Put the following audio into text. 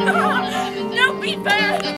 no, be fair.